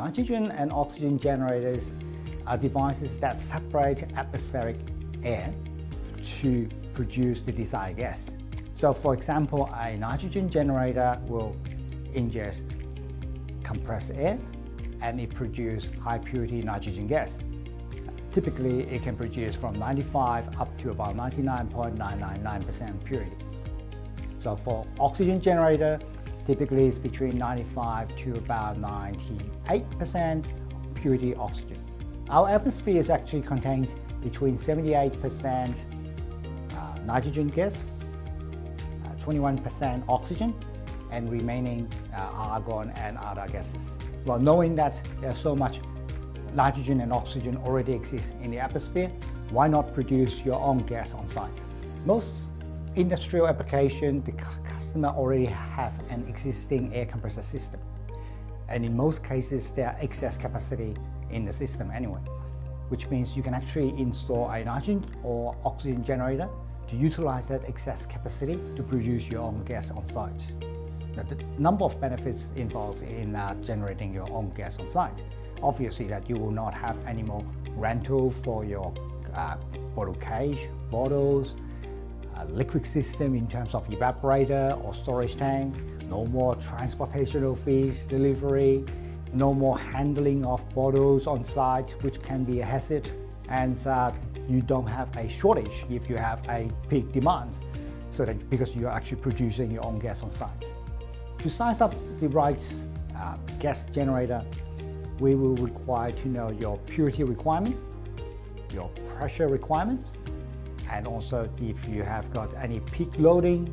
Nitrogen and oxygen generators are devices that separate atmospheric air to produce the desired gas. So for example, a nitrogen generator will ingest compressed air and it produces high purity nitrogen gas. Typically, it can produce from 95 up to about 99.999% purity. So for oxygen generator, typically it's between 95 to about 98% purity oxygen. Our atmosphere is actually contains between 78% uh, nitrogen gas, 21% uh, oxygen, and remaining uh, argon and other gases. Well, knowing that there's so much nitrogen and oxygen already exist in the atmosphere, why not produce your own gas on site? Most industrial application, the customer already have an existing air compressor system. And in most cases, there are excess capacity in the system anyway, which means you can actually install a nitrogen or oxygen generator to utilize that excess capacity to produce your own gas on site. Now, the number of benefits involved in uh, generating your own gas on site obviously that you will not have any more rental for your uh, bottle cage, bottles, uh, liquid system in terms of evaporator or storage tank, no more transportational fees, delivery, no more handling of bottles on site, which can be a hazard, and uh, you don't have a shortage if you have a peak demand, so that because you're actually producing your own gas on site. To size up the right uh, gas generator, we will require to know your purity requirement, your pressure requirement, and also if you have got any peak loading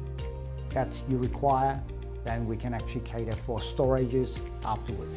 that you require, then we can actually cater for storages afterwards.